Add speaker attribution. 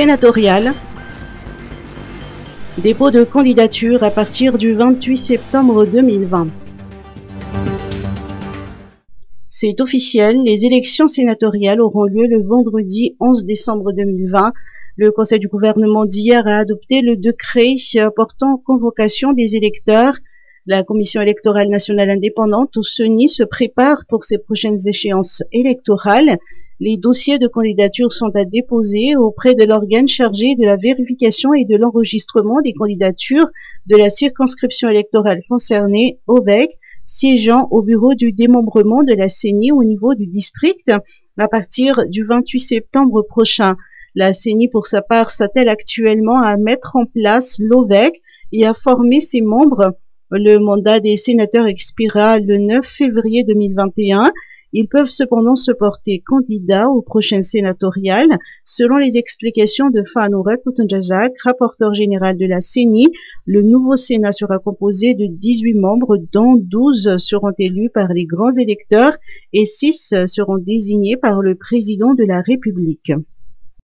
Speaker 1: Sénatorial. Dépôt de candidature à partir du 28 septembre 2020. C'est officiel, les élections sénatoriales auront lieu le vendredi 11 décembre 2020. Le Conseil du gouvernement d'hier a adopté le décret portant convocation des électeurs la Commission électorale nationale indépendante, ou CENI, se prépare pour ses prochaines échéances électorales. Les dossiers de candidature sont à déposer auprès de l'organe chargé de la vérification et de l'enregistrement des candidatures de la circonscription électorale concernée, OVEC, siégeant au bureau du démembrement de la CENI au niveau du district à partir du 28 septembre prochain. La CENI, pour sa part, s'attelle actuellement à mettre en place l'OVEC et à former ses membres le mandat des sénateurs expira le 9 février 2021. Ils peuvent cependant se porter candidats aux prochaines sénatoriales. Selon les explications de Fanoura Koutoundjazak, rapporteur général de la CENI, le nouveau Sénat sera composé de 18 membres, dont 12 seront élus par les grands électeurs et 6 seront désignés par le président de la République.